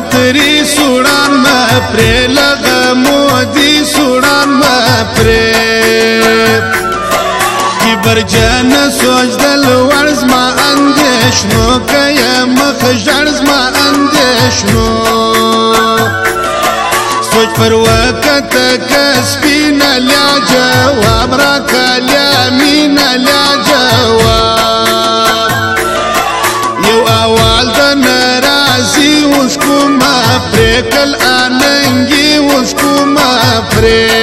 پتری سوڑان ما پری لغا مودی سوڑان ما پری کی برجان سوچ دل ورز ما اندیشنو کیا مخجرز ما اندیشنو سوچ پر وقت کس پینا لیا جواب را کلیا مینا لیا جواب یو اول اننګي اوس کوم پرې کل اننګي اوس کوم پرې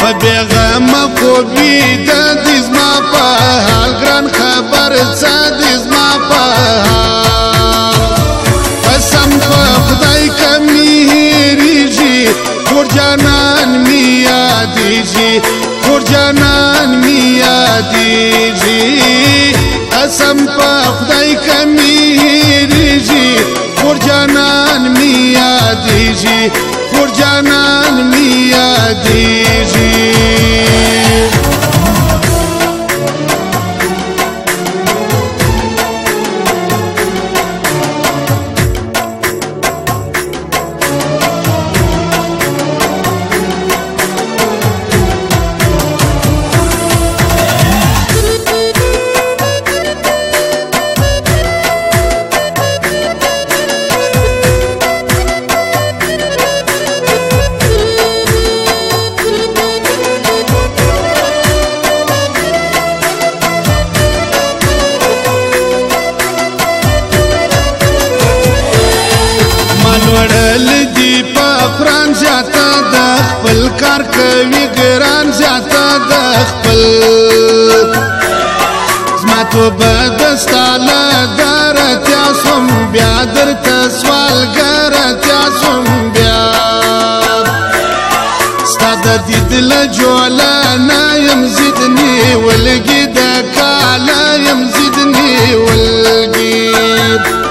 په بیغم کو بي د دې زما په حال ګران خبر څه دې زما په قسم په خدای کمی ریږي ګور جانان می یادېږي ګور جانان می یادېږي قسم په خدای کمی ریږي خور جانان می یادېږي خور جانان می یادېږي خپل کار کوي ګران زیاته د خپل زما تو بدستاله درته سم بیا درته سوال ګرته سم بیا ستاد دې دل جوړه نه يم زدني ولګي د کاله يم زدني ولګي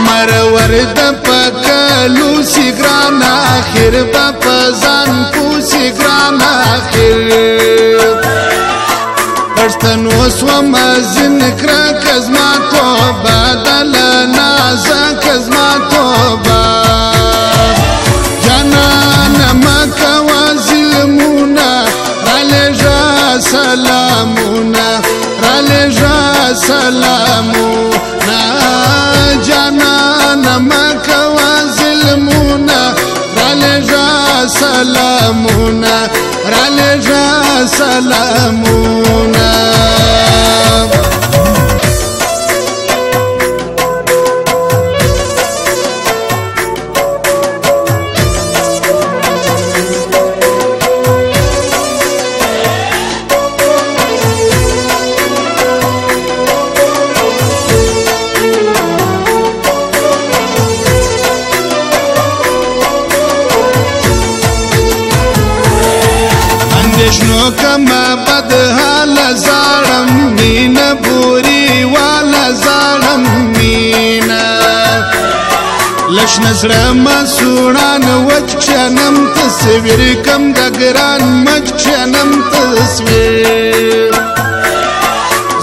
مرور د پکلو سی ګران اخر په پزان کو سی ګران اخر پښتن وسو مزن کرا کزما تو بدل ناز کزما تو با جنان مکه وزلمونا رلجا سلامونا رلجا سلامونا سلامونه را لېږه سلامونه نو کما بد حال زارم مینا بوري والا زارم مینا لښ نظر ما سوړان وچنم تصویر کم د ګران مچنم تصویر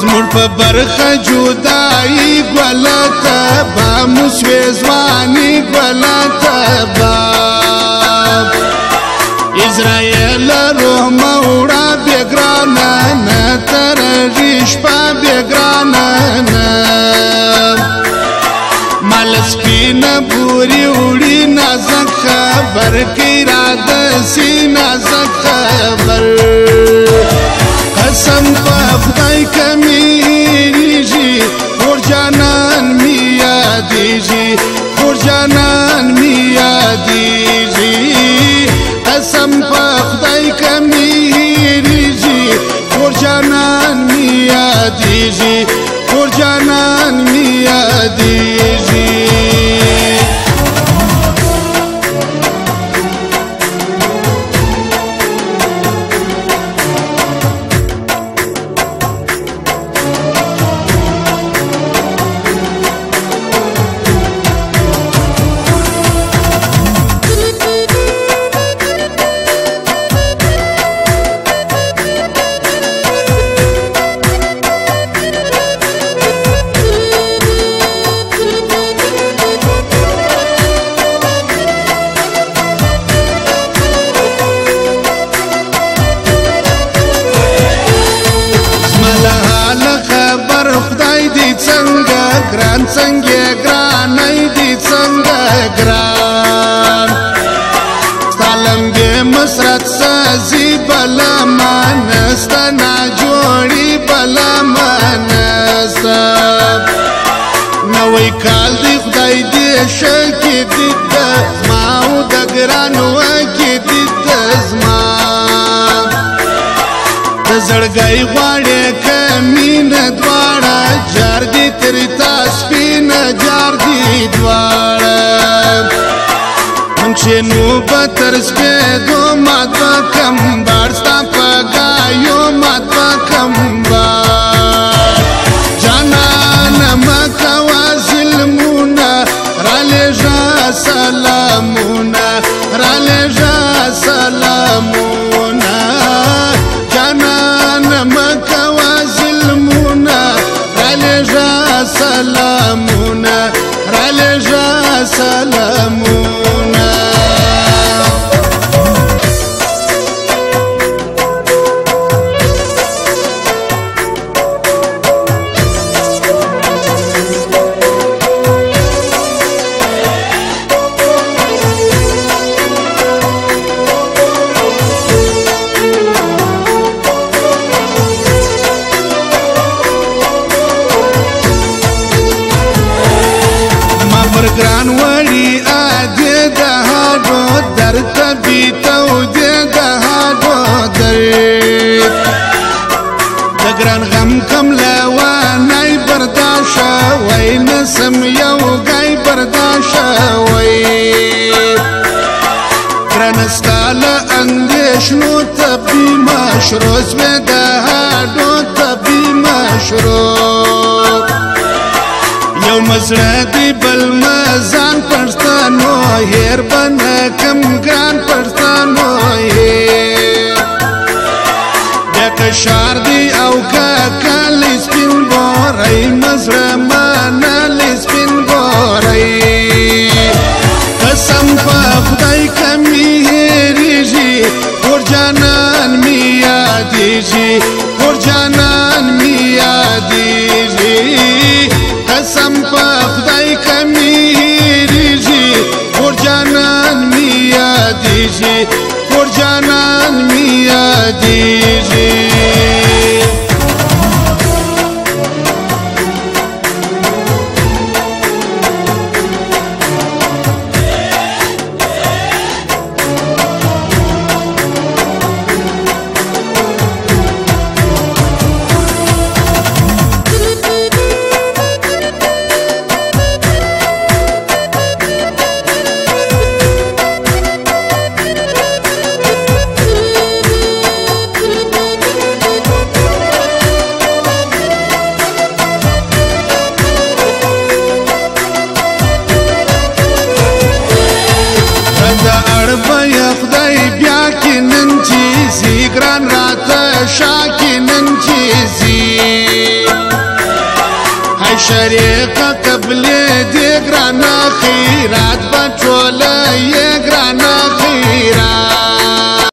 زمور په برخه جدائی ګلتا با مسوي زواني ګلتا باب عزرائیل روح موڑا بگرانا نتر ریش پا بگرانا مل سپین بوری اوڑی نازک خبر کی راد سی نازک خبر قسم پا خدای کمیریجی خور جانان میادیجی خور جانان میادیجی قسم په خدای کمیریږي کور جانان می یادیږي کور جانان می یادیږي ګران څنګه ګران دې څنګه ګران سلام دې مسرت سازي بل مانستنا جوړي بل مانست نوې کال دې خدای دې شکه دې ما او د ګران وکه دې زما زړګي غواړي کمینه دواړه جار دي ترتا سپین جار دی دواړه هم چې نو به تر سپېدو ما تا کم بار ستا په ګایو ما تا کم بار جانانه مه کوه ظلمونه رالېږه سلامونه رالېږه سلامونه سلامنا رالجا سلامنا وړي ا دې د هغو درد بي تو دې د هغو درد د ګران غم کم لا وای برداشت وای نسم یو ګای برداشت وای ګران ستاله اندیشنو تبي مشروز مې د هغو تبي مشروز او مزړه دی بل مزان پښتنو هیر بن کم ګران پښتنو هیر د کشار دی او کا کال سپین ګورای مزړه منل سپین ګورای قسم په خدای کمی هریږي ور جانان می یادېږي ور جانان می یادېږي قسم په خدای کمی ریږي ور جانان می یادېږي ور جانان می یادېږي زر په خدای بیا کې نن چې زی ګران راته شا کې نن چې زی هاي شریقه قبل دې ګران اخرات بچول یې ګران اخرات